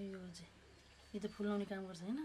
यो चाहिँ यो त फुलाउने काम गर्छ होइन?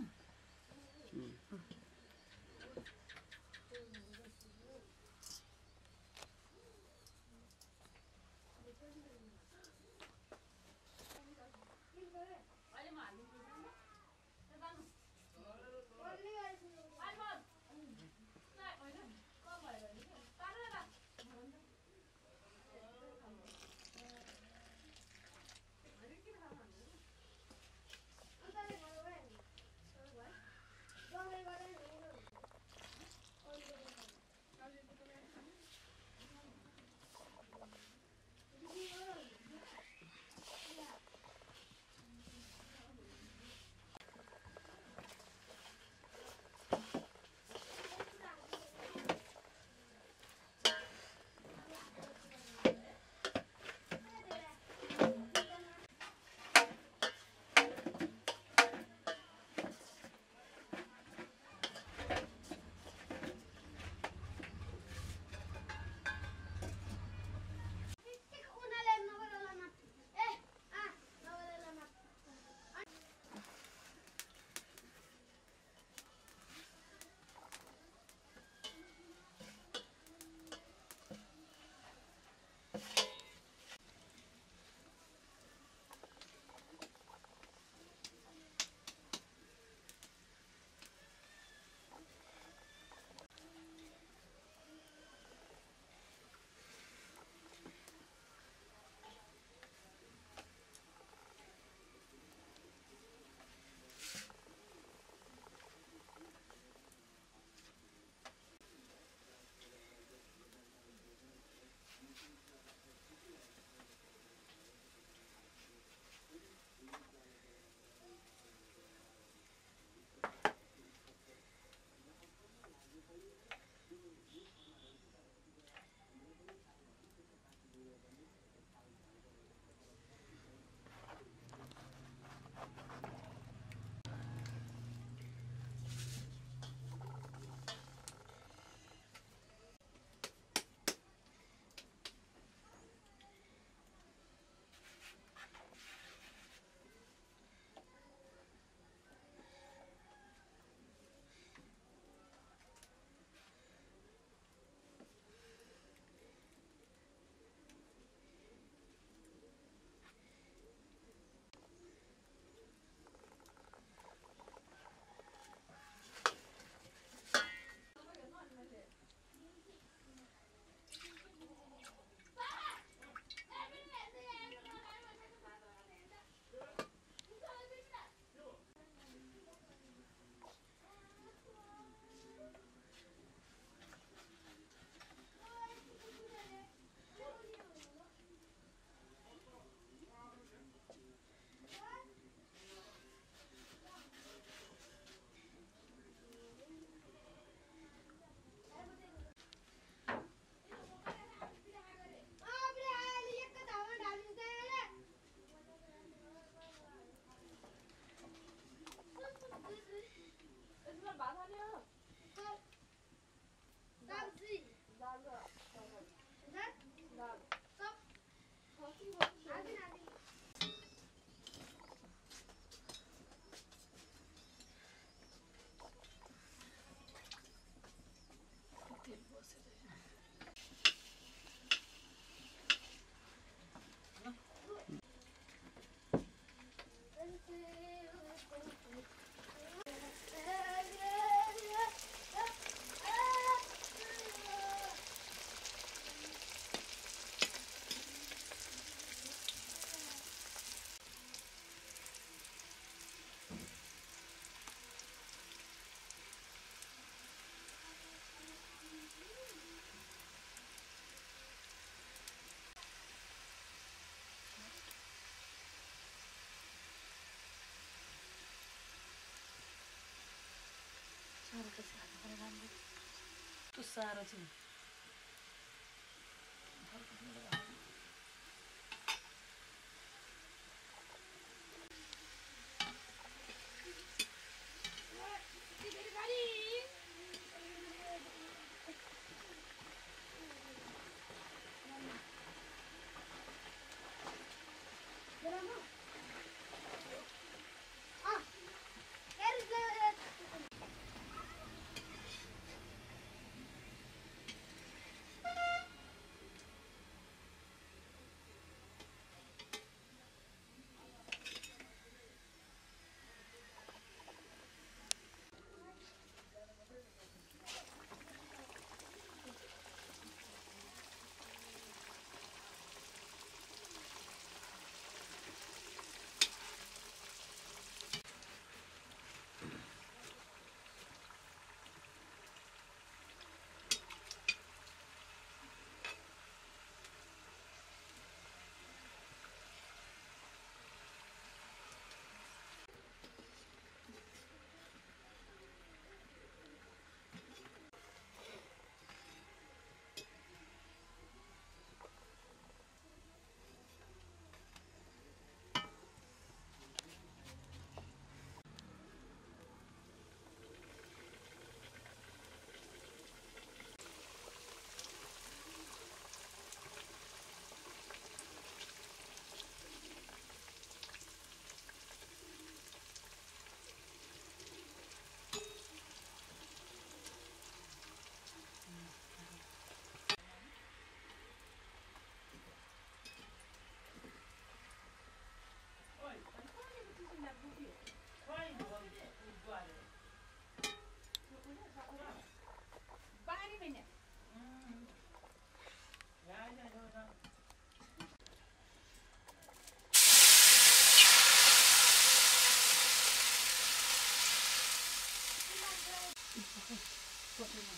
साह्रो छ Посмотрим.